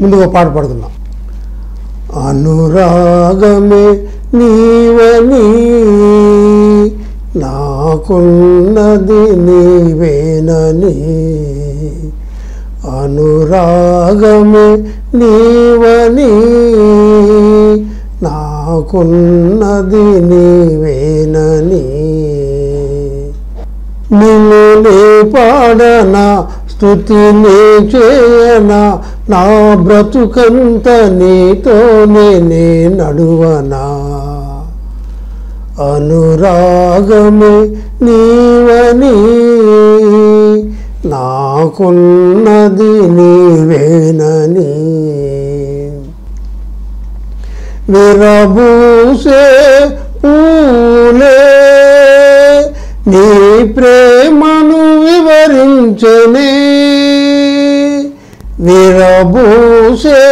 ముందుగా పాట పాడుకుందాం. అనురాగమే నీవని నాకున్నది నీవేనని. అనురాగమే నీవని నాకున్నది నీవేనని. నిన్ను నీ పాడనా స్థుతి నీ చేయనా నా బ్రతుకంత నీతోనే నే నడువనా? అనురాగమే నీవని నాకున్నది నీవేనని. విరబూసే పూలే నీ ప్రేమను వివరించనే. విరబూసే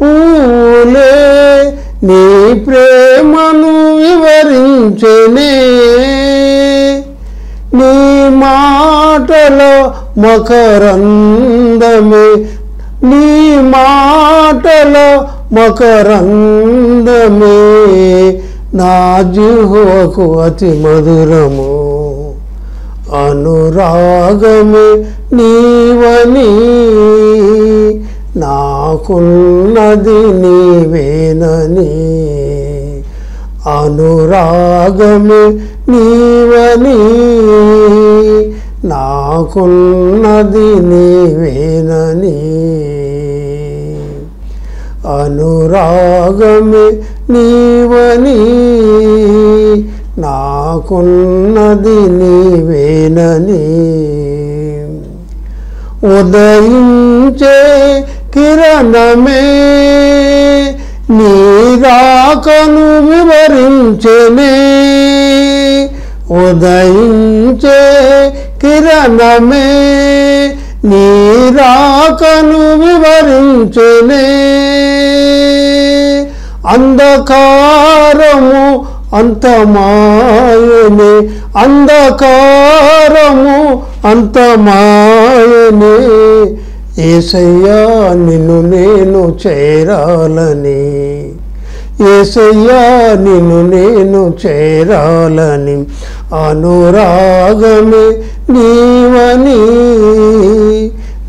పూలే నీ ప్రేమను వివరించనే. నీ మాటలో మకరందమే నీ మాటలో మకరందమే. నా జిహోకు అతి మధురము అనురాగమే నీవని నాకున్నది నీవేనని అనురాగమే నీవని నాకున్నది నీవేనని అనురాగమే నీవని నాకున్నది నీవేనని ఉదయించే కిరణమే నీ రాకను వివరించనే. ఉదయించే కిరణమే నీ రాకను వివరించనే. అంధకారము అంతమాయనే అంధకారము అంతమాయనే ఏసయ్యా నిన్ను నేను చేరాలని. ఏసయ్యా నిన్ను నేను చేరాలని. అనురాగమే నీవని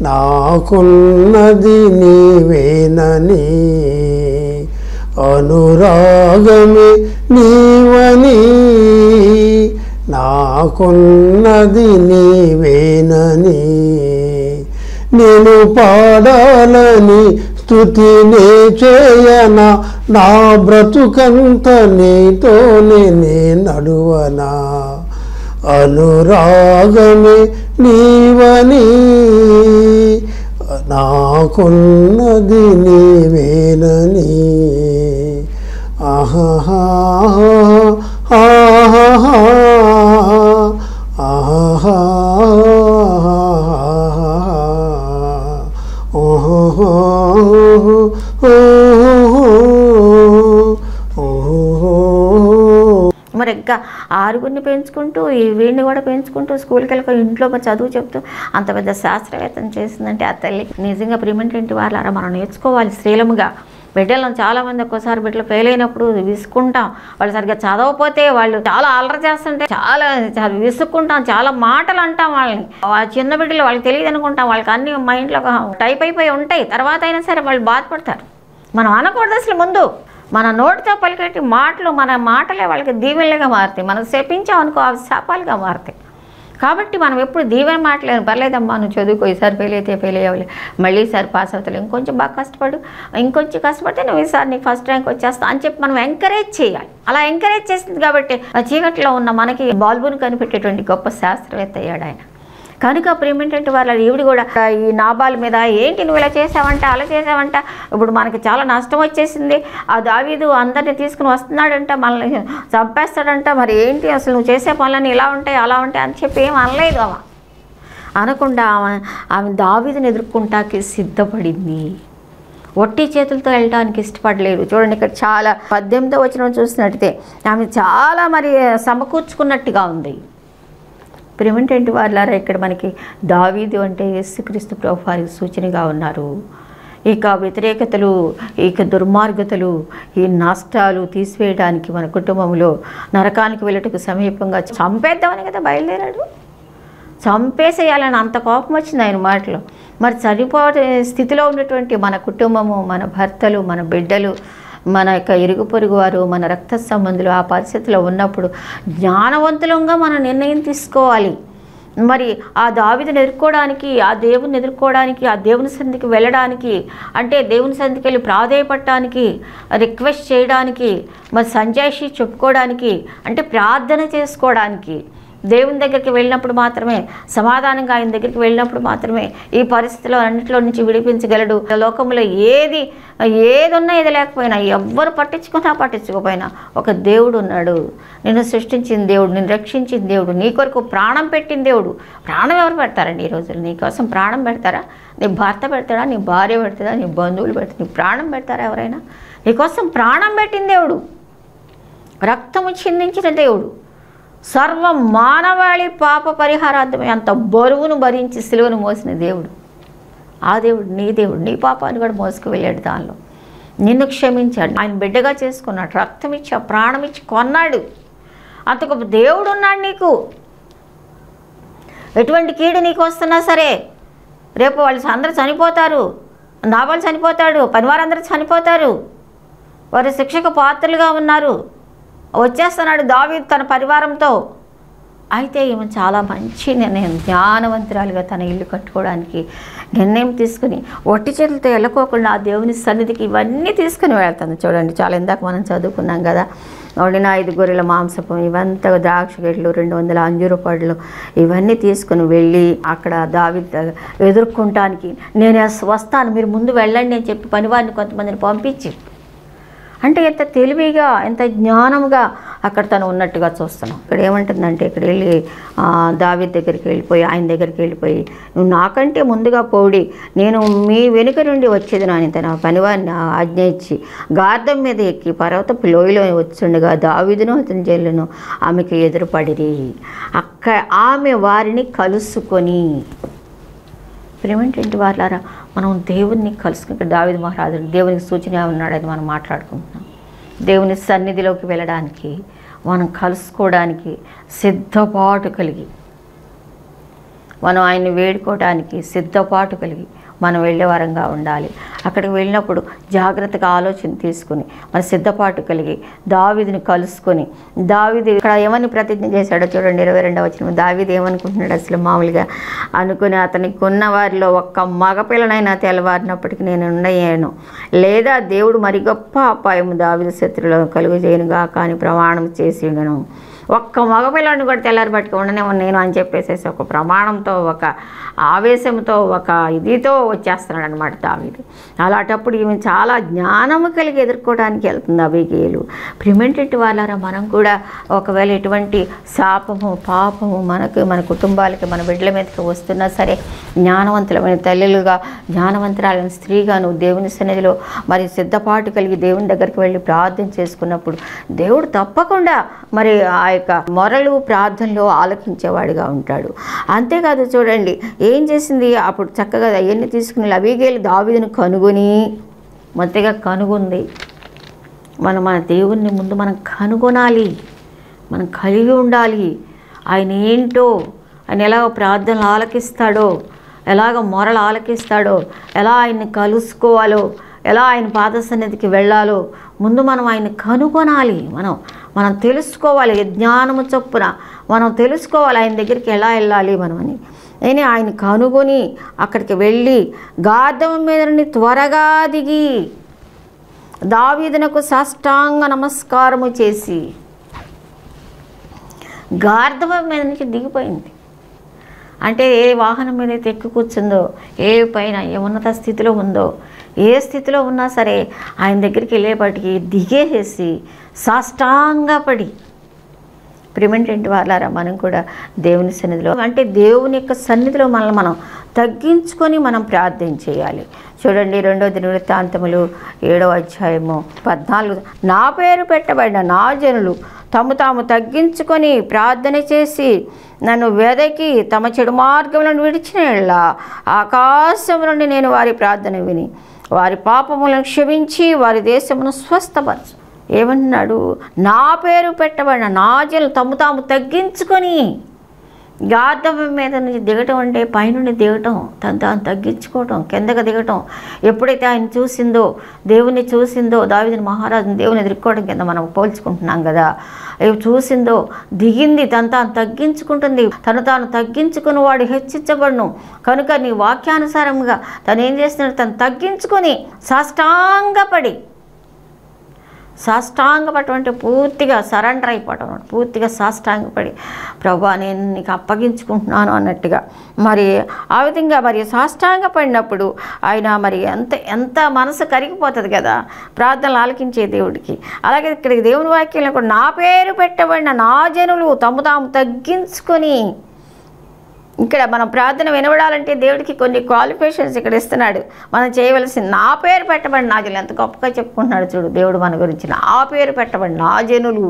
నాకున్నది నీవేనని. అనురాగమే నీవని. నాకున్నది నీవేనని నేను పాడాలని స్థుతినే చేయనా నా బ్రతుకంత నీతోనే నే నడువనా? అనురాగమే నీవని నాకున్నది నీవేనని. ఆహా ఆహా ఇంకా ఆరుగురిని పెంచుకుంటూ ఈ వీడిని కూడా పెంచుకుంటూ స్కూల్కి వెళ్ళక ఇంట్లో చదువు చెప్తూ అంత పెద్ద శాస్త్రవేత్తను చేసిందంటే ఆ తల్లి నిజంగా ప్రిమెంటెంట్ వాళ్ళారా మనం నేర్చుకోవాలి శ్రీలముగా. బిడ్డలను చాలామంది ఒక్కోసారి బిడ్డలు ఫెయిల్ అయినప్పుడు విసుకుంటాం వాళ్ళు సరిగ్గా చదవకపోతే వాళ్ళు చాలా అలర చేస్తుంటే చాలా చాలా విసుక్కుంటాం చాలా మాటలు అంటాం వాళ్ళని. ఆ చిన్న బిడ్డలు వాళ్ళకి తెలియదు అనుకుంటాం. వాళ్ళకి అన్ని మైండ్లో టైప్ అయిపోయి ఉంటాయి. తర్వాత అయినా సరే వాళ్ళు బాధపడతారు. మనం అనకూడదు అసలు ముందు. మన నోటితో పలికేటి మాటలు మన మాటలే వాళ్ళకి దీవెనలుగా మారుతాయి. మనం శపించామనుకో అవి శాపాలుగా మారుతాయి. కాబట్టి మనం ఎప్పుడు దీవెన మాటలేదు పర్లేదమ్మా నువ్వు చదువుకో ఈసారి ఫెయిల్ అయితే ఫెయిల్ అయ్యాలి మళ్ళీ ఈసారి పాస్ అవుతావు. ఇంకొంచెం బాగా కష్టపడు. ఇంకొంచెం కష్టపడితే నువ్వు ఈసారి నీకు ఫస్ట్ ర్యాంక్ వచ్చేస్తా అని చెప్పి మనం ఎంకరేజ్ చేయాలి. అలా ఎంకరేజ్ చేసింది కాబట్టి ఆ చీకట్లో ఉన్న మనకి బాల్బుని కనిపెట్టేటువంటి గొప్ప శాస్త్రవేత్త అయ్యాడు ఆయన. కనుక ప్రేమేంటంటే వాళ్ళ ఈవిడ కూడా ఈ నాబాల మీద ఏంటి నువ్వు ఇలా చేసావంట అలా చేసావంట? ఇప్పుడు మనకి చాలా నష్టం వచ్చేసింది. ఆ దావీదు అందరిని తీసుకుని వస్తున్నాడంట మనల్ని చంపేస్తాడంట. మరి ఏంటి అసలు నువ్వు చేసే పనులన్నీ ఇలా ఉంటాయి అలా ఉంటాయి అని చెప్పి ఏం అనలేదు ఆమె. అనకుండా ఆమె ఆమె దావీదుని ఎదుర్కొంటాకి సిద్ధపడింది. ఒట్టి చేతులతో వెళ్ళడానికి ఇష్టపడలేదు. చూడండి ఇక్కడ చాలా పద్దెనిమిదో వచ్చిన చూసినట్టయితే ఆమె చాలా మరి సమకూర్చుకున్నట్టుగా ఉంది. ప్రేమంటేంటి వాళ్ళారా ఇక్కడ మనకి దావీదు అంటే యేసుక్రీస్తు ప్రభు వారికి సూచనగా ఉన్నారు. ఇక వ్యతిరేకతలు ఇక దుర్మార్గతలు ఈ నష్టాలు తీసివేయడానికి మన కుటుంబంలో నరకానికి వెళ్ళటకు సమీపంగా చంపేద్దామని కదా బయలుదేరాడు? చంపేసేయాలని అంత కోపం వచ్చింది ఆయన మాటలో. మరి చనిపోయే స్థితిలో ఉన్నటువంటి మన కుటుంబము మన భర్తలు మన బిడ్డలు మన యొక్క ఇరుగు పొరుగు వారు మన రక్త సంబంధులు ఆ పరిస్థితిలో ఉన్నప్పుడు జ్ఞానవంతులంగా మన నిర్ణయం తీసుకోవాలి. మరి ఆ దావిదను ఎదుర్కోవడానికి ఆ దేవుని ఎదుర్కోవడానికి ఆ దేవుని సంధికి వెళ్ళడానికి అంటే దేవుని సంధికి వెళ్ళి ప్రాధేయపడటానికి రిక్వెస్ట్ చేయడానికి మరి సంజాయిషి చెప్పుకోవడానికి అంటే ప్రార్థన చేసుకోవడానికి దేవుని దగ్గరికి వెళ్ళినప్పుడు మాత్రమే సమాధానంగా ఆయన దగ్గరికి వెళ్ళినప్పుడు మాత్రమే ఈ పరిస్థితిలో అన్నింటిలో నుంచి విడిపించగలడు. లోకంలో ఏది ఏదున్నా ఏది లేకపోయినా ఎవ్వరు పట్టించుకున్నా పట్టించుకోపోయినా ఒక దేవుడు ఉన్నాడు. నిన్ను సృష్టించిన దేవుడు నిన్ను రక్షించిన దేవుడు నీ కొరకు ప్రాణం పెట్టిన దేవుడు. ప్రాణం ఎవరు పెడతారండి ఈ రోజులు? నీ కోసం ప్రాణం పెడతారా? నీ భర్త పెడతాడా? నీ భార్య పెడతాడా? నీ బంధువులు పెడతారా? నీ ప్రాణం పెడతారా ఎవరైనా? నీకోసం ప్రాణం పెట్టిన దేవుడు. రక్తము చిందించిన దేవుడు. సర్వ మానవాళి పాప పరిహారార్థమే అంత బరువును భరించి సిలువను మోసిన దేవుడు. ఆ దేవుడు నీ దేవుడు నీ పాపాన్ని కూడా మోసుకు వెళ్ళాడు దానిలో. నిన్ను క్షమించాడు. ఆయన బిడ్డగా చేసుకున్నాడు. రక్తం ఇచ్చి ఆ ప్రాణం ఇచ్చి కొన్నాడు. అంత గొప్ప దేవుడు ఉన్నాడు నీకు. ఎటువంటి కీడు నీకు వస్తున్నా సరే రేపు వాళ్ళు అందరూ చనిపోతారు. నాబాలు చనిపోతాడు. పనివారందరూ చనిపోతారు. వారు శిక్షకు పాత్రలుగా ఉన్నారు. వచ్చేస్తున్నాడు దావీ తన పరివారంతో. అయితే ఈమె చాలా మంచి నిర్ణయం జ్ఞానవంతురాలుగా తన ఇల్లు కట్టుకోవడానికి నిర్ణయం తీసుకుని ఒట్టి చేతులతో వెళ్ళకోకుండా ఆ దేవుని సన్నిధికి ఇవన్నీ తీసుకుని వెళ్తుంది. చూడండి చాలా ఇందాక మనం చదువుకున్నాం కదా వండిన ఐదు గొర్రెల మాంసపు ఇవంతా ద్రాక్ష గడ్లు రెండు వందల అంజూరు పళ్ళు ఇవన్నీ తీసుకుని వెళ్ళి అక్కడ దావి ఎదుర్కొంటానికి నేను వస్తాను మీరు ముందు వెళ్ళండి అని చెప్పి పనివారిని కొంతమందిని పంపించి అంటే ఎంత తెలివిగా ఎంత జ్ఞానంగా అక్కడ తను ఉన్నట్టుగా చూస్తున్నాం. ఇక్కడ ఏమంటుందంటే ఇక్కడ వెళ్ళి దావి దగ్గరికి వెళ్ళిపోయి ఆయన దగ్గరికి వెళ్ళిపోయి నువ్వు నాకంటే ముందుగా పోడి. నేను మీ వెనుక నుండి వచ్చేది నాని తన పనివారిని ఆజ్ఞ ఇచ్చి గార్ధం మీద ఎక్కి పర్వతపు లోయలో వచ్చుండగా దావిదును అతని జల్లును ఆమెకు ఎదురుపడిరి. అక్క ఆమె వారిని కలుసుకొని ప్రేమేంటి వాళ్ళారా మనం దేవుణ్ణి కలుసుకుంటే దావిద మహారాజు దేవునికి సూచన ఉన్నాడని మనం మాట్లాడుకుంటున్నాం. దేవుని సన్నిధిలోకి వెళ్ళడానికి మనం కలుసుకోవడానికి సిద్ధపాటు కలిగి మనం ఆయన్ని వేడుకోవడానికి సిద్ధపాటు కలిగి మనం వెళ్ళే వారంగా ఉండాలి. అక్కడికి వెళ్ళినప్పుడు జాగ్రత్తగా ఆలోచన తీసుకుని మన సిద్ధపాటు కలిగి దావిదిని కలుసుకొని దావిది ఇక్కడ ఏమని ప్రతిజ్ఞ చేశాడో చూడండి ఇరవై రెండవ వచ్చిన దావిది ఏమనుకుంటున్నాడు అసలు? మామూలుగా అనుకుని అతనికి ఉన్న వారిలో ఒక్క మగపిల్లనైనా తెల్లవారినప్పటికీ నేను ఉండయ్యాను లేదా దేవుడు మరి గొప్ప అపాయం దావిది శత్రులో కలుగు చేయనుగా కానీ ప్రమాణం చేసి ఉండను. ఒక్క మగపిల్లని కూడా తెల్లారి పట్టుకు ఉండనేమో నేను అని చెప్పేసేసి ఒక ప్రమాణంతో ఒక ఆవేశంతో ఒక ఇదితో వచ్చేస్తున్నాడు అనమాట దావీదు. అలాంటప్పుడు ఈమె చాలా జ్ఞానము కలిగి ఎదుర్కోవడానికి వెళ్తుంది అభిగేలు ప్రిమెంటెంట్ వాళ్ళారా మనం కూడా ఒకవేళ ఎటువంటి శాపము పాపము మనకు మన కుటుంబాలకి మన బిడ్డల మీదకి వస్తున్నా సరే జ్ఞానవంతులమైన తల్లులుగా జ్ఞానవంతురాలైన స్త్రీగా నువ్వు దేవుని సన్నిధిలో మరి సిద్ధపాటు కలిగి దేవుని దగ్గరికి వెళ్ళి ప్రార్థన చేసుకున్నప్పుడు దేవుడు తప్పకుండా మరి ఆ యొక్క మొరలు ప్రార్థనలో ఆలకించేవాడిగా ఉంటాడు. అంతేకాదు చూడండి ఏం చేసింది? అప్పుడు చక్కగా అవన్నీ తీసుకుని లవీగేలు దావిదను కనుగొని మొత్తగా కనుగొంది. మనం మన దేవుణ్ణి ముందు మనం కనుగొనాలి. మనం కలిగి ఉండాలి. ఆయన ఏంటో? ఆయన ఎలాగ ప్రార్థనలు ఆలకిస్తాడో? ఎలాగ మొరలు ఆలకిస్తాడో? ఎలా ఆయన్ని కలుసుకోవాలో? ఎలా ఆయన పాద సన్నిధికి వెళ్ళాలో ముందు మనం ఆయన కనుగొనాలి. మనం మనం తెలుసుకోవాలి. జ్ఞానము చొప్పున మనం తెలుసుకోవాలి ఆయన దగ్గరికి ఎలా వెళ్ళాలి మనం అని నేను ఆయన కనుగొని అక్కడికి వెళ్ళి గార్ధం మీద త్వరగా దిగి దావీదునకు సాష్టాంగ నమస్కారము చేసి గార్ధవం మీద నుంచి దిగిపోయింది. అంటే ఏ వాహనం మీద అయితే ఎక్కి కూర్చుందో ఏ పైన ఏ ఉన్నత స్థితిలో ఉందో ఏ స్థితిలో ఉన్నా సరే ఆయన దగ్గరికి వెళ్ళేపాటికి దిగేసేసి సాష్టాంగపడి ప్రిమెంటెంట్ వాళ్ళారా మనం కూడా దేవుని సన్నిధిలో అంటే దేవుని యొక్క సన్నిధిలో మనల్ని మనం తగ్గించుకొని మనం ప్రార్థన చేయాలి. చూడండి రెండో దినవృత్తాంతములు ఏడవ అధ్యాయము పద్నాలుగు. నా పేరు పెట్టబడిన నా జనులు తమ తాము తగ్గించుకొని ప్రార్థన చేసి నన్ను వెదకి తమ చెడు మార్గములను విడిచిన ఆకాశం నుండి నేను వారి ప్రార్థన విని వారి పాపములను క్షమించి వారి దేశమును స్వస్థపరచు. ఏమన్నాడు నా పేరు పెట్టబడిన నాజలు తమ్ము తాము తగ్గించుకొని గార్ధవం మీద నుంచి దిగటం అంటే పైనుండి దిగటం తను తాను తగ్గించుకోవటం కిందకి దిగటం. ఎప్పుడైతే ఆయన చూసిందో దేవుని చూసిందో దావిదిని మహారాజుని దేవుని ఎదుర్కోవడం కింద మనం పోల్చుకుంటున్నాం కదా. చూసిందో దిగింది తను తాను తగ్గించుకుంటుంది. తను తాను తగ్గించుకుని వాడు హెచ్చించబడును కనుక నీ వాక్యానుసారంగా తను ఏం చేస్తున్నాడు? తను తగ్గించుకొని సాష్టాంగపడి సాష్టాంగపడటం అంటే పూర్తిగా సరెండర్ అయిపోవటం పూర్తిగా సాష్టాంగపడి ప్రభా నేను నీకు అప్పగించుకుంటున్నాను అన్నట్టుగా. మరి ఆ విధంగా మరి సాష్టాంగపడినప్పుడు ఆయన మరి ఎంత ఎంత మనసు కరిగిపోతుంది కదా ప్రార్థనలు ఆలకించే దేవుడికి. అలాగే ఇక్కడికి దేవుని వాక్యంలో కూడా నా పేరు పెట్టబడిన నా జనులు తమ తాము తగ్గించుకొని ఇక్కడ మనం ప్రార్థన వినబడాలంటే దేవుడికి కొన్ని క్వాలిఫికేషన్స్ ఇక్కడ ఇస్తున్నాడు. మనం చేయవలసిన నా పేరు పెట్టబడి నాజనులు ఎంత గొప్పగా చెప్పుకుంటున్నాడు చూడు దేవుడు మన గురించి. నా పేరు పెట్టబడి నా జనులు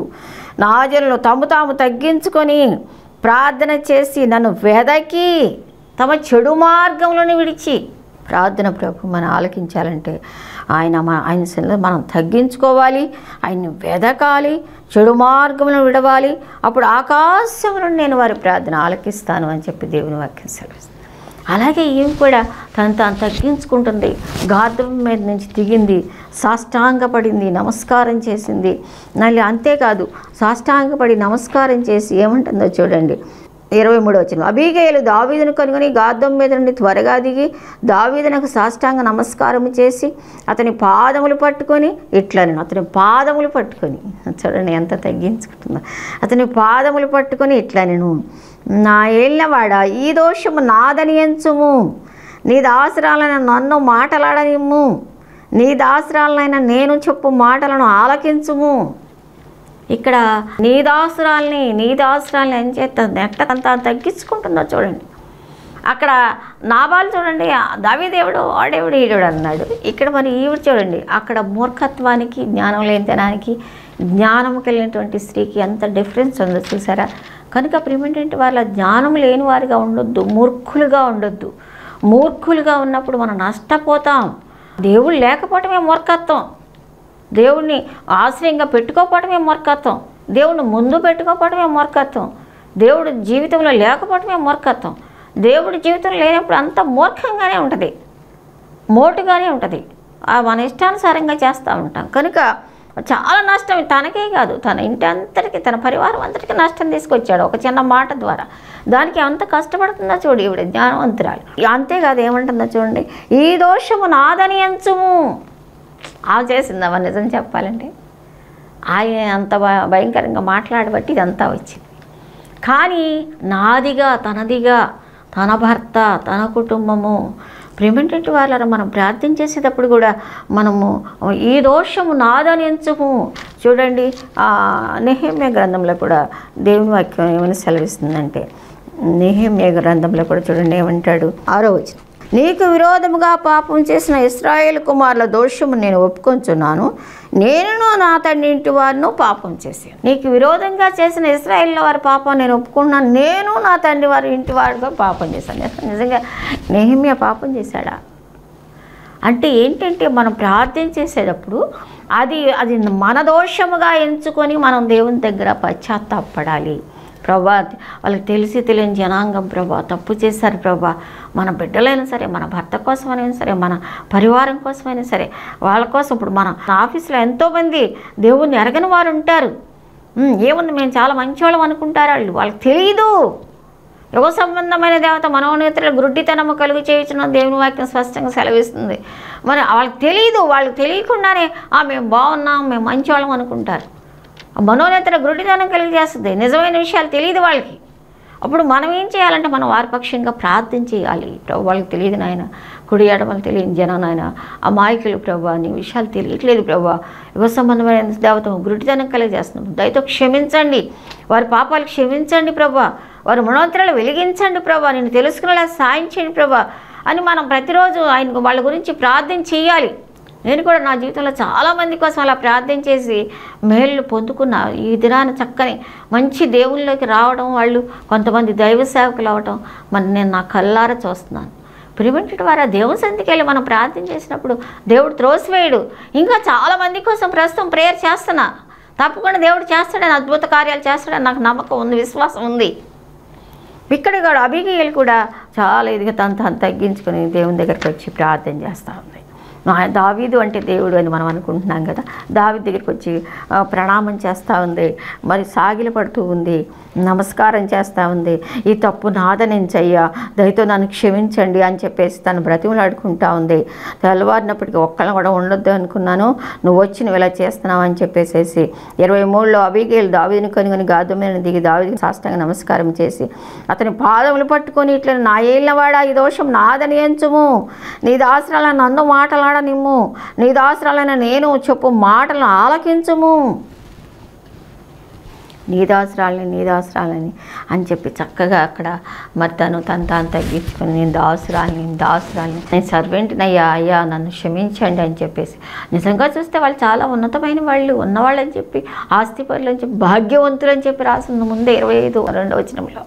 నా జనులు తమ తాము తగ్గించుకొని ప్రార్థన చేసి నన్ను వెదకి తమ చెడు మార్గంలోని విడిచి ప్రార్థన ప్రభు మనం ఆలకించాలంటే ఆయన మన ఆయన మనం తగ్గించుకోవాలి ఆయన్ని వెదకాలి చెడు మార్గములను విడవాలి. అప్పుడు ఆకాశం నుండి నేను వారి ప్రార్థన ఆలకిస్తాను అని చెప్పి దేవుని వాక్యం సెలవిస్తుంది. అలాగే ఈమె కూడా తను తాను తగ్గించుకుంటుంది. గార్ధం మీద నుంచి దిగింది సాష్టాంగపడింది నమస్కారం చేసింది. మళ్ళీ అంతేకాదు సాష్టాంగపడి నమస్కారం చేసి ఏమంటుందో చూడండి. ఇరవై మూడు వచ్చిన అబీగేయులు దావీదును కనుగొని గాద్దం మీద నుండి త్వరగా దిగి దావీదునకు సాష్టాంగ నమస్కారం చేసి అతని పాదములు పట్టుకొని ఇట్లా నేను అతని పాదములు పట్టుకొని. చూడండి ఎంత తగ్గించుకుంటుందో. అతని పాదములు పట్టుకొని ఇట్లా నేను నా ఏళ్ళవాడ ఈ దోషము నాదని ఎంచుము. నీ దాసరాలైన నన్ను మాటలాడనిమ్ము. నీ దాసరాలనైనా నేను చెప్పు మాటలను ఆలకించుము. ఇక్కడ నీ దాసురాల్ని నీ దాసురాల్ని ఏం చేస్తుంది? ఎట్ట అంత తగ్గించుకుంటుందో చూడండి. అక్కడ నాబాలు చూడండి దావిదేవుడు ఆడేవుడు ఈడేవుడు అన్నాడు. ఇక్కడ మరి ఈవిడ చూడండి అక్కడ మూర్ఖత్వానికి జ్ఞానం లేనితనానికి జ్ఞానం కలిగినటువంటి స్త్రీకి ఎంత డిఫరెన్స్ ఉందో చూసారా? కనుక ప్రిమెంటెంట్ వాళ్ళ జ్ఞానం లేని వారిగా ఉండొద్దు మూర్ఖులుగా ఉండొద్దు. మూర్ఖులుగా ఉన్నప్పుడు మనం నష్టపోతాం. దేవుడు లేకపోవటమే మూర్ఖత్వం. దేవుణ్ణి ఆశ్రయంగా పెట్టుకోకపోవటమే మూర్ఖత్వం. దేవుణ్ణి ముందు పెట్టుకోకపోవటమే మూర్ఖత్వం. దేవుడు జీవితంలో లేకపోవటమే మూర్ఖత్వం. దేవుడి జీవితం లేనప్పుడు అంత మూర్ఖంగానే ఉంటుంది. మోటుగానే ఉంటుంది. ఆ మన ఇష్టానుసారంగా చేస్తూ ఉంటాం. కనుక చాలా నష్టం తనకే కాదు. తన ఇంటి అంతటికి తన పరివారం అంతటికి నష్టం తీసుకొచ్చాడు ఒక చిన్న మాట ద్వారా. దానికి ఎంత కష్టపడుతుందో చూడు ఈవిడ జ్ఞానవంతురాలు. అంతేకాదు ఏమంటుందో చూడండి. ఈ దోషము నాదని ఎంచుము. ఆమె చేసిందమ్మా నిజం చెప్పాలంటే. ఆయన అంత భ- భయంకరంగా మాట్లాడబట్టి ఇదంతా వచ్చింది. కానీ నాదిగా తనదిగా తన భర్త తన కుటుంబము ప్రేమేంటంటే వాళ్ళ మనం ప్రార్థన చేసేటప్పుడు కూడా మనము ఈ దోషము నాదని ఎంచుము. చూడండి నెహమ్య గ్రంథంలో కూడా దేవుని వాక్యం ఏమైనా సెలవిస్తుందంటే నెహమ్య గ్రంథంలో కూడా చూడండి ఏమంటాడు? ఆరో వచ్చిన నీకు విరోధముగా పాపం చేసిన ఇస్రాయేల్ కుమారుల దోషము నేను ఒప్పుకొంచున్నాను. నేను నా తండ్రి ఇంటి వారిను పాపం చేశాను. నీకు విరోధంగా చేసిన ఇస్రాయేల్ వారి పాపం నేను ఒప్పుకున్నాను. నేను నా తండ్రి వారి ఇంటి వారిగా పాపం చేశాను. నిజంగా నెహిమ్య పాపం చేశాడా? అంటే ఏంటంటే మనం ప్రార్థన చేసేటప్పుడు అది అది మన దోషముగా ఎంచుకొని మనం దేవుని దగ్గర పశ్చాత్తాపడాలి. ప్రభా వాళ్ళకి తెలిసి తెలియని జనాంగం ప్రభా తప్పు చేశారు ప్రభా. మన బిడ్డలైనా సరే మన భర్త కోసమైనా సరే మన పరివారం కోసమైనా సరే వాళ్ళ కోసం ఇప్పుడు మన ఆఫీస్లో ఎంతోమంది దేవుణ్ణి ఎరగని వారు ఉంటారు. ఏముంది మేము చాలా మంచివాళ్ళం అనుకుంటారు వాళ్ళు? వాళ్ళకి తెలియదు యువ సంబంధమైన దేవత మనోనేతలు గురుడితనము కలుగు చేయించిన దేవుని వాక్యం స్పష్టంగా సెలవిస్తుంది. మరి వాళ్ళకి తెలియదు వాళ్ళకి తెలియకుండానే "ఆ, మేము బాగున్నాం మేము మంచివాళ్ళం అనుకుంటారు. మనోనేతర గురుడితనం కలిగజేస్తుంది. నిజమైన విషయాలు తెలియదు వాళ్ళకి. అప్పుడు మనం ఏం చేయాలంటే మనం వారిపక్షంగా ప్రార్థన చేయాలి. ప్రభు వాళ్ళకి తెలియదు నాయన. కుడి ఎడమలు తెలియని జనం నాయన. అమాయకులు ప్రభు నీ విషయాలు తెలియట్లేదు ప్రభు. యువ సంబంధమైన దేవత గురుడితనం కలిగజేస్తున్నాం దయతో క్షమించండి. వారి పాపాలు క్షమించండి ప్రభా. వారి మనోత్తరాలు వెలిగించండి ప్రభా. నేను తెలుసుకునేలా సాయం చేయండి ప్రభా అని మనం ప్రతిరోజు ఆయన వాళ్ళ గురించి ప్రార్థన చేయాలి. నేను కూడా నా జీవితంలో చాలామంది కోసం అలా ప్రార్థన చేసి మేళ్ళు పొందుకున్న. ఈ దినాన చక్కని మంచి దేవుళ్ళలోకి రావడం వాళ్ళు కొంతమంది దైవ సేవకులు అవడం మరి నేను నా కల్లారా చూస్తున్నాను. ప్రివెంటెడ్ వారా దేవుని సంధికి వెళ్ళి మనం ప్రార్థన చేసినప్పుడు దేవుడు త్రోసివేయడు. ఇంకా చాలామంది కోసం ప్రస్తుతం ప్రేయర్ చేస్తున్నా. తప్పకుండా దేవుడు చేస్తాడని అద్భుత కార్యాలు చేస్తాడని నాకు నమ్మకం ఉంది విశ్వాసం ఉంది. ఇక్కడ కూడా అభిగేయులు కూడా చాలా ఇదిగా తను తను తగ్గించుకొని దేవుని దగ్గరికి వచ్చి ప్రార్థన చేస్తూ ఉంది. దావీదు అంటే దేవుడు అని మనం అనుకుంటున్నాం కదా. దావీ దగ్గరికి వచ్చి ప్రణామం చేస్తూ ఉంది. మరి సాగిల పడుతూ ఉంది. నమస్కారం చేస్తూ ఉంది. ఈ తప్పు నాదనించయ్యా దయతో నన్ను క్షమించండి అని చెప్పేసి తను బ్రతిమలాడుకుంటా ఉంది. తెల్లవారినప్పటికీ ఒక్కళ్ళని కూడా ఉండొద్దు అనుకున్నాను. నువ్వు వచ్చి నువ్వు ఇలా చేస్తున్నావు అని చెప్పేసేసి ఇరవై మూడులో అభిగేలు దావీదిని కనుగొని గాదుమైన దిగి దావీదికి సాష్టంగా నమస్కారం చేసి అతని పాదములు పట్టుకొని ఇట్లా నా ఏళ్ళవాడా ఈ దోషం నాదని ఎంచుము. నీ దాసరాల నన్ను మాటలాడనిమ్ము నీ దాసురాలైన నేను చెప్పు మాటలను ఆలకించుము. నీ దాసరాలని నీ దాసురాలని అని చెప్పి చక్కగా అక్కడ మరి తను తను తాను తగ్గించుకుని నేను దాసురాలని నేను దాసురాలని నేను సర్వెంట్ని అయ్యా అయ్యా నన్ను క్షమించండి అని చెప్పేసి. నిజంగా చూస్తే వాళ్ళు చాలా ఉన్నతమైన వాళ్ళు ఉన్నవాళ్ళు అని చెప్పి ఆస్తిపరులు అని చెప్పి భాగ్యవంతులు అని చెప్పి రాసింది ముందే ఇరవై ఐదు రెండవ వచనంలో.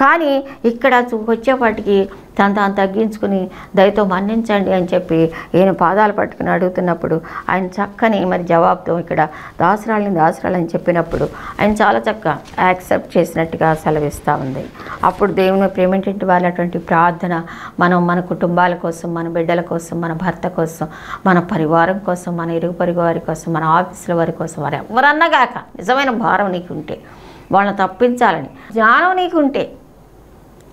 కానీ ఇక్కడ వచ్చేపాటికి తను తాను తగ్గించుకుని దయతో మన్నించండి అని చెప్పి ఈయన పాదాలు పట్టుకుని అడుగుతున్నప్పుడు ఆయన చక్కని మరి జవాబుతో ఇక్కడ దాసరాలని దాసరాలని చెప్పినప్పుడు ఆయన చాలా చక్కగా యాక్సెప్ట్ చేసినట్టుగా సెలవిస్తూ ఉంది. అప్పుడు దేవుని ప్రేమేంటి వాళ్ళటువంటి ప్రార్థన మనం మన కుటుంబాల కోసం మన బిడ్డల కోసం మన భర్త కోసం మన పరివారం కోసం మన ఇరుగు పొరుగు వారి కోసం మన ఆఫీసుల వారి కోసం వారు ఎవరన్నా కాక నిజమైన భారం నీకుంటే వాళ్ళని తప్పించాలని జ్ఞానం నీకుంటే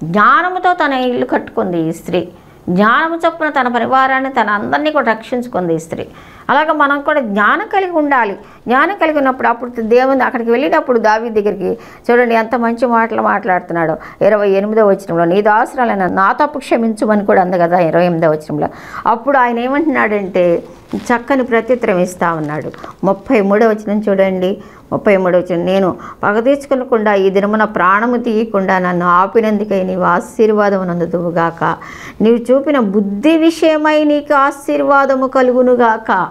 జ్ఞానముతో తన ఇల్లు కట్టుకుంది ఈ స్త్రీ. జ్ఞానము చొప్పున తన పరివారాన్ని తన అందరినీ కూడా రక్షించుకుంది ఈ స్త్రీ. అలాగే మనం కూడా జ్ఞానం కలిగి ఉండాలి. జ్ఞానం కలిగి ఉన్నప్పుడు అప్పుడు దేవుని అక్కడికి వెళ్ళినప్పుడు దావి దగ్గరికి చూడండి ఎంత మంచి మాటలు మాట్లాడుతున్నాడో. ఇరవై ఎనిమిదో వచ్చినంలో నీ దాసరాలైన నా తప్పు క్షమించమని కూడా అంది కదా ఇరవై ఎనిమిదో వచ్చినంలో అప్పుడు ఆయన ఏమంటున్నాడంటే చక్కని ప్రత్యుత్తరం ఇస్తా ఉన్నాడు. ముప్పై మూడో వచనం చూడండి. ముప్పై మూడో వచనం. నేను పగ తీర్చుకునకుండా ఈ దినమున ప్రాణము తీయకుండా నన్ను ఆపినందుకై నీవు ఆశీర్వాదము నందుదువుగాక నీవు చూపిన బుద్ధి విషయమై నీకు ఆశీర్వాదము కలుగునుగాక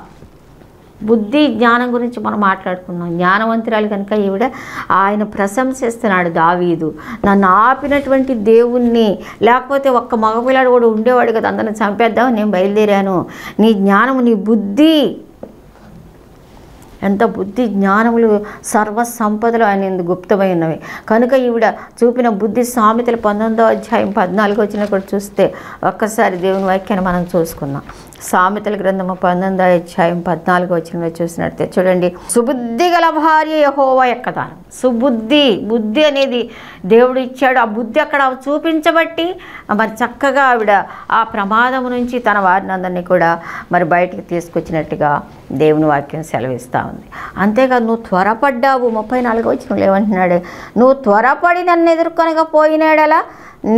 బుద్ధి జ్ఞానం గురించి మనం మాట్లాడుకున్నాం. జ్ఞానవంతురాలు కనుక ఈవిడ ఆయన ప్రశంసిస్తున్నాడు దావీదు. నన్ను ఆపినటువంటి దేవుణ్ణి లేకపోతే ఒక్క మగపిల్లాడు కూడా ఉండేవాడు కదా అందరిని చంపేద్దాం నేను బయలుదేరాను. నీ జ్ఞానము నీ బుద్ధి ఎంత బుద్ధి జ్ఞానములు సర్వ సంపదలు ఆయన ఇందు గుప్తమై ఉన్నవి. కనుక ఈవిడ చూపిన బుద్ధి సామెతలు పంతొమ్మిదో అధ్యాయం పద్నాలుగు వచ్చిన కూడా చూస్తే ఒక్కసారి దేవుని వాక్యాన్ని మనం చూసుకుందాం. సామెతల గ్రంథము పంతొమ్మిదో అధ్యాయం పద్నాలుగు వచ్చిన చూసినట్టే చూడండి. సుబుద్ధి గల భార్య యహోవా ఎక్కదానం సుబుద్ధి బుద్ధి అనేది దేవుడు ఇచ్చాడు. ఆ బుద్ధి అక్కడ చూపించబట్టి మరి చక్కగా ఆవిడ ఆ ప్రమాదం నుంచి తన వారిని అందరినీ కూడా మరి బయటకు తీసుకొచ్చినట్టుగా దేవుని వాక్యం సెలవిస్తూ ఉంది. అంతేకాదు నువ్వు త్వరపడ్డావు ముప్పై నాలుగు వచ్చిన ఏమంటున్నాడు. నువ్వు త్వరపడి నన్ను ఎదుర్కొనగా పోయినాడలా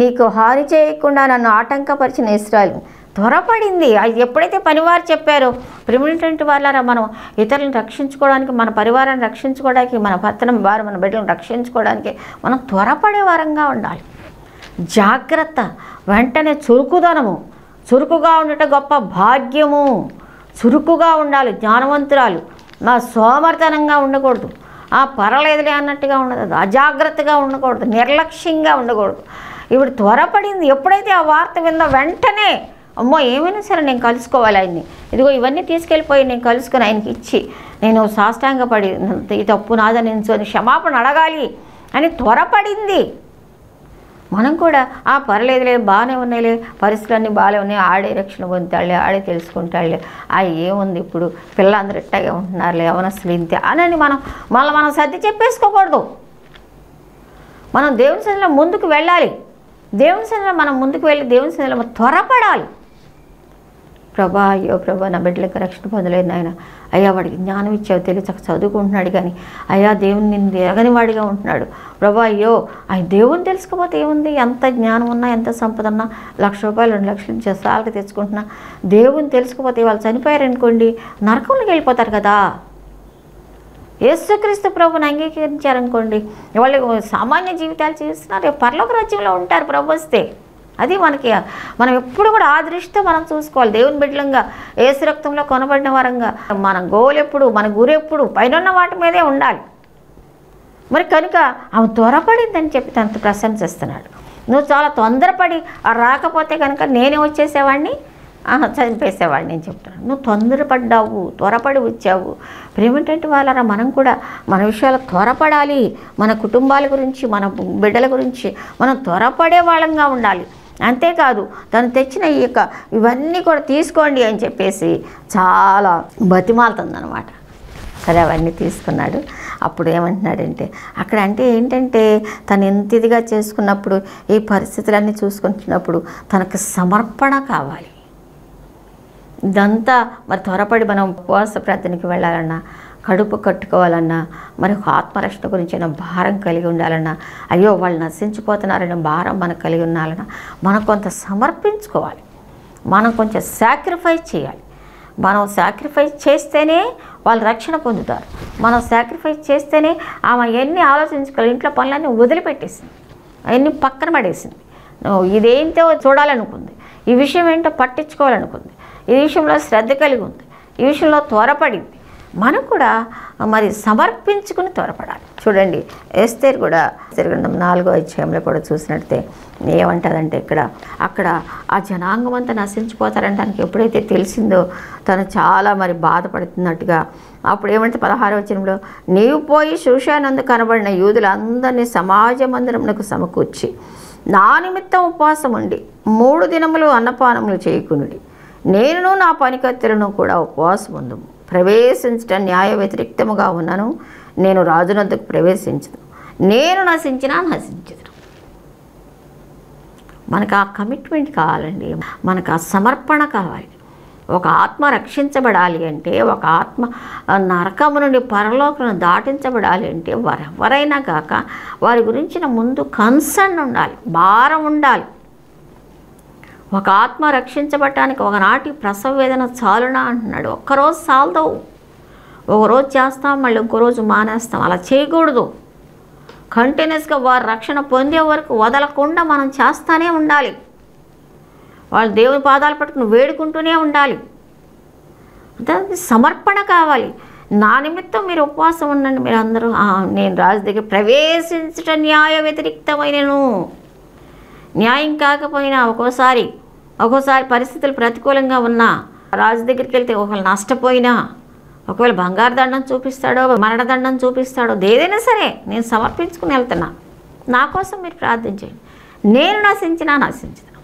నీకు హాని చేయకుండా నన్ను ఆటంకపరిచిన ఇస్రాయల్ త్వరపడింది. ఎప్పుడైతే పనివారు చెప్పారో ప్రిమినెంట్ వాళ్ళారా మనం? ఇతరులను రక్షించుకోవడానికి మన పరివారాన్ని రక్షించుకోవడానికి మన భర్తను వారు మన బిడ్డలను రక్షించుకోవడానికి మనం త్వరపడే వారంగా ఉండాలి. జాగ్రత్త. వెంటనే చురుకుదనము. చురుకుగా ఉండటం గొప్ప భాగ్యము. చురుకుగా ఉండాలి. జ్ఞానవంతురాలు. నా సోమర్తనంగా ఉండకూడదు. ఆ పర్వాలేదులే అన్నట్టుగా ఉండదు. అజాగ్రత్తగా ఉండకూడదు. నిర్లక్ష్యంగా ఉండకూడదు. ఇప్పుడు త్వరపడింది. ఎప్పుడైతే ఆ వార్త విందో వెంటనే అమ్మో ఏమైనా సరే నేను కలుసుకోవాలి ఆయన్ని. ఇదిగో ఇవన్నీ తీసుకెళ్ళిపోయి నేను కలుసుకొని ఆయనకి ఇచ్చి నేను సాష్టాంగపడి ఈ తప్పు నాదని అని క్షమాపణ అడగాలి అని త్వరపడింది. మనం కూడా ఆ పర్లేదులే బాగానే ఉన్నాయిలే పరిస్థితులన్నీ బాగానే ఉన్నాయి ఆడే రక్షణ పొందుతాడులే ఆడే తెలుసుకుంటాడులే ఆ ఏముంది ఇప్పుడు పిల్లలందరూ ఇట్టగా ఉంటున్నారులే అవనస్తులు ఇంతే అని మనం మళ్ళీ మనం సర్ది చెప్పేసుకోకూడదు. మనం దేవుని సన్నిధిలో ముందుకు వెళ్ళాలి. దేవుని సన్నిధిలో మనం ముందుకు వెళ్ళి దేవుని సన్నిధిలో త్వరపడాలి. ప్రభా అయ్యో ప్రభా నా బిడ్డలకు రక్షణ పొందలేదు నాయన. అయ్యా వాడికి జ్ఞానం ఇచ్చావు తెలియచక చదువుకుంటున్నాడు కానీ అయ్యా దేవుని నిన్ను ఎరగని వాడిగా ఉంటున్నాడు. ప్రభా అయ్యో ఆయన దేవుని తెలుసుకోకపోతే ఏముంది? ఎంత జ్ఞానం ఉన్నా ఎంత సంపద ఉన్నా లక్ష రూపాయలు రెండు లక్షల నుంచి సాలకి తెచ్చుకుంటున్నా దేవుని తెలుసుకోకపోతే వాళ్ళు చనిపోయారనుకోండి నరకంలోకి వెళ్ళిపోతారు కదా. యేసుక్రీస్తు ప్రభుని అంగీకరించారనుకోండి వాళ్ళు సామాన్య జీవితాలు జీవిస్తున్నారు పర్లోక పరలోక రాజ్యంలో ఉంటారు ప్రభు వస్తే. అది మనకి మనం ఎప్పుడు కూడా ఆ దృష్టితో మనం చూసుకోవాలి. దేవుని బిడ్డలంగా ఏసు రక్తంలో కొనబడిన వరంగా మన గోల్ ఎప్పుడు మన గురి ఎప్పుడు పైన వాటి మీదే ఉండాలి. మరి కనుక ఆమె త్వరపడిందని చెప్పి తనతో ప్రశంసిస్తున్నాడు నువ్వు చాలా తొందరపడి రాకపోతే కనుక నేనే వచ్చేసేవాడిని చనిపేసేవాడిని నేను చెప్తున్నాను నువ్వు తొందరపడ్డావు త్వరపడి వచ్చావు. ప్రేమేంటంటే వాళ్ళరా మనం కూడా మన విషయాలు త్వరపడాలి. మన కుటుంబాల గురించి మన బిడ్డల గురించి మనం త్వరపడే వాళ్ళంగా ఉండాలి. అంతేకాదు తను తెచ్చిన ఈ యొక్క ఇవన్నీ కూడా తీసుకోండి అని చెప్పేసి చాలా బతిమాలుతుందనమాట సరే అవన్నీ తీసుకున్నాడు. అప్పుడు ఏమంటున్నాడంటే అక్కడ అంటే ఏంటంటే తను ఎంత ఇదిగా చేసుకున్నప్పుడు ఈ పరిస్థితులన్నీ చూసుకుంటున్నప్పుడు తనకు సమర్పణ కావాలి. ఇదంతా మరి త్వరపడి మనం ఉపవాస ప్రార్థనకి వెళ్ళాలన్నా కడుపు కట్టుకోవాలన్నా మరి ఒక ఆత్మరక్షణ గురించిన భారం కలిగి ఉండాలన్నా అయ్యో వాళ్ళు నశించిపోతున్నారనే భారం మనకు కలిగి ఉండాలన్నా మనం కొంత సమర్పించుకోవాలి. మనం కొంచెం సాక్రిఫైస్ చేయాలి. మనం సాక్రిఫైస్ చేస్తేనే వాళ్ళు రక్షణ పొందుతారు. మనం సాక్రిఫైస్ చేస్తేనే ఆమె ఎన్ని ఆలోచించుకోవాలి ఇంట్లో పనులన్నీ వదిలిపెట్టేసింది. అవన్నీ పక్కన పడేసింది. ఇదేంటో చూడాలనుకుంది. ఈ విషయం ఏంటో పట్టించుకోవాలనుకుంది. ఈ విషయంలో శ్రద్ధ కలిగి ఉంది. ఈ విషయంలో త్వరపడింది. మనం కూడా మరి సమర్పించుకుని త్వరపడాలి. చూడండి ఎస్తేర్ కూడా ఎస్తేర్ గ్రంథం నాలుగో అధ్యాయంలో కూడా చూసినట్టే ఏమంటుందంటే ఇక్కడ అక్కడ ఆ జనాంగం అంతా నశించిపోతారని తనకి ఎప్పుడైతే తెలిసిందో తను చాలా మరి బాధపడుతున్నట్టుగా అప్పుడు ఏమంటే పదహారు వచనంలో నీవు పోయి శుషానందు కనబడిన యూదులందరినీ సమాజ మందిరమునకు సమకూర్చి నా నిమిత్తం ఉపవాసం ఉండి మూడు దినములు అన్నపానములు చేయకునుడి. నేను నా పనికత్తెలను కూడా ఉపవాసం ఉందము ప్రవేశించటం న్యాయ వ్యతిరిక్తముగా ఉన్నాను. నేను రాజునందుకు ప్రవేశించదు నేను నశించినా నశించదు. మనకు ఆ కమిట్మెంట్ కావాలండి. మనకు ఆ సమర్పణ కావాలి. ఒక ఆత్మ రక్షించబడాలి అంటే ఒక ఆత్మ నరకము నుండి పరలోకను దాటించబడాలి అంటే వారెవరైనా కాక వారి గురించిన ముందు కన్సర్న్ ఉండాలి. భారం ఉండాలి. ఒక ఆత్మ రక్షించబడటానికి ఒకనాటి ప్రసవ వేదన చాలునా అంటున్నాడు. ఒక్కరోజు చాలదు. ఒకరోజు చేస్తాం మళ్ళీ ఇంకో రోజు మానేస్తాం. అలా చేయకూడదు. కంటిన్యూస్గా వారు రక్షణ పొందే వరకు వదలకుండా మనం చేస్తానే ఉండాలి. వాళ్ళు దేవుని పాదాలు పట్టుకుని వేడుకుంటూనే ఉండాలి. దానికి సమర్పణ కావాలి. నా నిమిత్తం మీరు ఉపవాసం ఉండండి. మీరు అందరూ నేను రాజు దగ్గర ప్రవేశించట న్యాయ వ్యతిరిక్తమైనను న్యాయం కాకపోయినా ఒక్కోసారి ఒక్కోసారి పరిస్థితులు ప్రతికూలంగా ఉన్నా రాజు దగ్గరికి వెళ్తే ఒకవేళ నష్టపోయినా ఒకవేళ బంగారు దండం చూపిస్తాడో మరణదండం చూపిస్తాడో ఏదైనా సరే నేను సమర్పించుకుని వెళ్తున్నా. నా కోసం మీరు ప్రార్థించండి. నేను నశించినా నశించిన.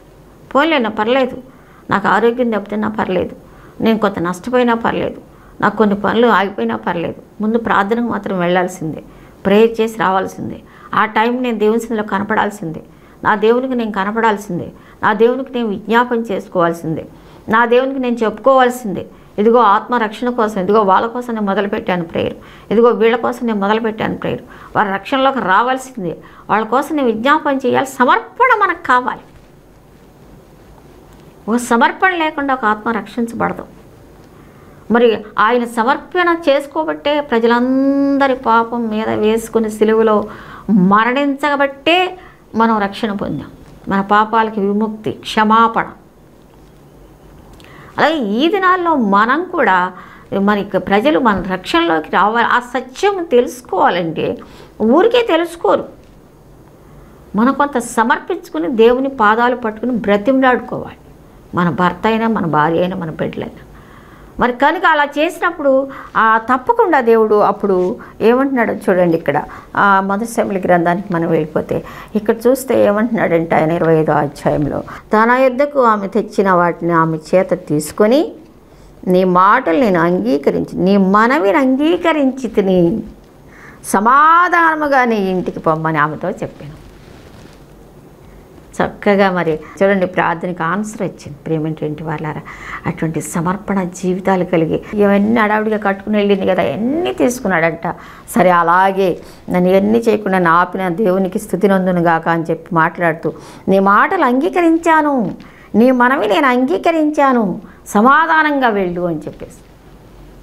పోలేనా పర్లేదు. నాకు ఆరోగ్యం దెబ్బతిన్నా పర్లేదు. నేను కొంత నష్టపోయినా పర్లేదు. నాకు కొన్ని పనులు ఆగిపోయినా పర్లేదు. ముందు ప్రార్థనకు మాత్రం వెళ్ళాల్సిందే ప్రేయర్ చేసి రావాల్సిందే. ఆ టైం నేను దేవుని కనపడాల్సిందే. నా దేవునికి నేను కనపడాల్సిందే. నా దేవునికి నేను విజ్ఞాపన చేసుకోవాల్సిందే. నా దేవునికి నేను చెప్పుకోవాల్సిందే. ఇదిగో ఆత్మరక్షణ కోసం ఇదిగో వాళ్ళ కోసం నేను మొదలుపెట్టాను ప్రేయర్ ఇదిగో వీళ్ళ కోసం నేను మొదలుపెట్టాను ప్రేయర్ వారి రక్షణలోకి రావాల్సిందే. వాళ్ళ కోసం నేను విజ్ఞాపన చేయాలి. సమర్పణ మనకు కావాలి. ఒక సమర్పణ లేకుండా ఒక ఆత్మ రక్షించబడదు. మరి ఆయన సమర్పణ చేసుకోబట్టే ప్రజలందరి పాపం మీద వేసుకుని సిలువలో మరణించబట్టే మనం రక్షణ పొందాం. మన పాపాలకి విముక్తి క్షమాపణ. అలాగే ఈ దినాల్లో మనం కూడా మనకి ప్రజలు మన రక్షణలోకి రావాలి. ఆ సత్యం తెలుసుకోవాలంటే ఊరికే తెలుసుకోరు. మనం కొంత సమర్పించుకుని దేవుని పాదాలు పట్టుకుని బ్రతిమలాడుకోవాలి. మన భర్త అయినా మన భార్య అయినా మన బిడ్డలైనా. మరి కనుక అలా చేసినప్పుడు తప్పకుండా దేవుడు అప్పుడు ఏమంటున్నాడు చూడండి ఇక్కడ. ఆ మొదటి గ్రంథానికి మనం వెళ్ళిపోతే ఇక్కడ చూస్తే ఏమంటున్నాడంటే ఆయన ఇరవై ఐదో అధ్యాయంలో తన యుద్ధకు ఆమె తెచ్చిన వాటిని ఆమె చేత తీసుకొని నీ మాటలు నేను అంగీకరించి నీ మనవిని అంగీకరించి తిని సమాధానముగా నీ ఇంటికి పొమ్మని ఆమెతో చెప్పాను. చక్కగా మరి చూడండి ప్రార్థనకి ఆన్సర్ వచ్చింది ప్రేమేంటి వాళ్ళారా అటువంటి సమర్పణ జీవితాలు కలిగి ఇవన్నీ అడావిడిగా కట్టుకుని వెళ్ళింది కదా ఎన్ని తీసుకున్నాడంట. సరే అలాగే నన్ను ఎన్ని చేయకుండా నా ఆపిన దేవునికి స్థుతి నందును గాక అని చెప్పి మాట్లాడుతూ నీ మాటలు అంగీకరించాను నీ మనవి నేను అంగీకరించాను సమాధానంగా వెళ్ళు అని చెప్పేసి.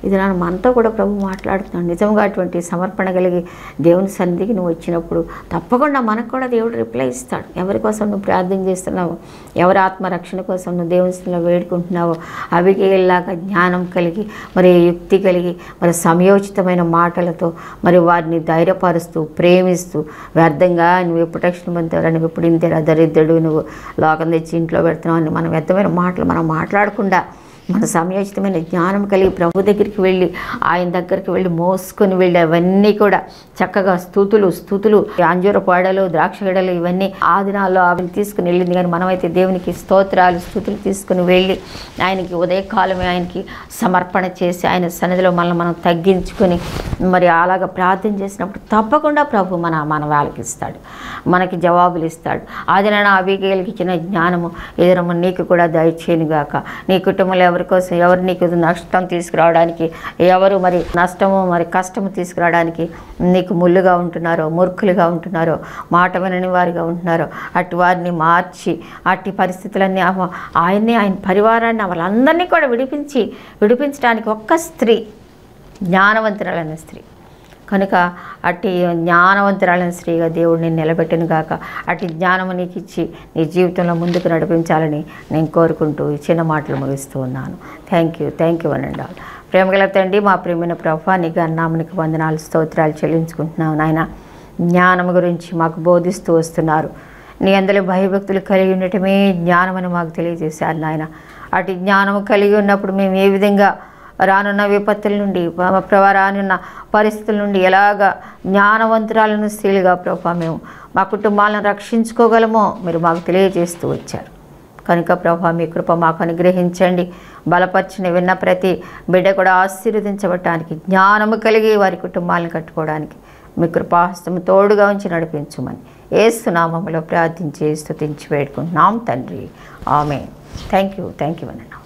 ఇది నన్ను మనతో కూడా ప్రభు మాట్లాడుతున్నాడు. నిజంగా అటువంటి సమర్పణ కలిగి దేవుని సన్నిధికి నువ్వు వచ్చినప్పుడు తప్పకుండా మనకు కూడా దేవుడు రిప్లై ఇస్తాడు. ఎవరి కోసం నువ్వు ప్రార్థన చేస్తున్నావు ఎవరి ఆత్మరక్షణ కోసం నువ్వు దేవుని సన్నిధిలో వేడుకుంటున్నావో అవికేలాగా జ్ఞానం కలిగి మరి యుక్తి కలిగి మరి సమయోచితమైన మాటలతో మరి వారిని ధైర్యపరుస్తూ ప్రేమిస్తూ వ్యర్థంగా నువ్వు ఎప్పుడు రక్షణ పొందారా నువ్వు ఎప్పుడు ఇంతేరా దరిద్రుడు నువ్వు లోకం తెచ్చి ఇంట్లో పెడుతున్నావు అని మనం వ్యర్థమైన మాటలు మనం మాట్లాడకుండా మన సమయోచితమైన జ్ఞానం కలిగి ప్రభు దగ్గరికి వెళ్ళి ఆయన దగ్గరికి వెళ్ళి మోసుకొని వెళ్ళి అవన్నీ కూడా చక్కగా స్థూతులు స్థుతులు అంజూర పాడలు ద్రాక్ష గడలు ఇవన్నీ ఆ దినాల్లో అవి తీసుకుని వెళ్ళింది. కానీ మనమైతే దేవునికి స్తోత్రాలు స్థుతులు తీసుకుని వెళ్ళి ఆయనకి ఉదయకాలమే ఆయనకి సమర్పణ చేసి ఆయన సన్నిధిలో మనల్ని మనం తగ్గించుకొని మరి అలాగ ప్రార్థన చేసినప్పుడు తప్పకుండా ప్రభు మన మన వాళ్ళకిస్తాడు మనకి జవాబులు ఇస్తాడు. అది నేను అభిగేలకి ఇచ్చిన జ్ఞానము ఎదురమ్మ నీకు కూడా దయచేయనుగాక. నీ కుటుంబంలో ఎవరు ఎవరికోసం ఎవరు నీకు నష్టం తీసుకురావడానికి ఎవరు మరి నష్టము మరి కష్టము తీసుకురావడానికి నీకు ముళ్ళుగా ఉంటున్నారో మూర్ఖులుగా ఉంటున్నారో మాట వినని వారిగా ఉంటున్నారో అటు వారిని మార్చి అట్టి పరిస్థితులన్నీ ఆ- ఆయన్ని ఆయన పరివారాన్ని వాళ్ళందరినీ కూడా విడిపించి విడిపించడానికి ఒక్క స్త్రీ జ్ఞానవంతురాలైన స్త్రీ. కనుక అట్టి జ్ఞానవంతురాలైన స్త్రీగా దేవుడు నేను నిలబెట్టను గాక. అట్టి జ్ఞానము నీకు ఇచ్చి నీ జీవితంలో ముందుకు నడిపించాలని నేను కోరుకుంటూ ఈ చిన్న మాటలు ముగిస్తూ ఉన్నాను. థ్యాంక్ యూ థ్యాంక్ యూ అనండి ప్రేమగల తండ్రి మా ప్రేమైన ప్రభా నీకు అన్నామునికి వందనాలు స్తోత్రాలు చెల్లించుకుంటున్నావు నాయన. జ్ఞానం గురించి మాకు బోధిస్తూ వస్తున్నారు. నీ అందరి భయభక్తులు కలిగి ఉండటమే జ్ఞానమని మాకు తెలియజేశారు నాయన. అటు జ్ఞానము కలిగి ఉన్నప్పుడు మేము ఏ విధంగా రానున్న విపత్తుల నుండి ప్రభా రానున్న పరిస్థితుల నుండి ఎలాగ జ్ఞానవంతురాలను స్త్రీలుగా ప్రభా మేము మా కుటుంబాలను రక్షించుకోగలమో మీరు మాకు తెలియజేస్తూ వచ్చారు. కనుక ప్రభా మీ కృప మాకు అనుగ్రహించండి. బలపరిచిన విన్న ప్రతి బిడ్డ కూడా ఆశీర్వదించబడటానికి జ్ఞానము కలిగి వారి కుటుంబాలను కట్టుకోవడానికి మీ కృపాహస్తము తోడుగా ఉంచి నడిపించమని ఏసునామములో ప్రార్థించి స్థుతించి వేడుకుంటున్నాం తండ్రి. ఆమె థ్యాంక్ యూ థ్యాంక్ యూ అన్న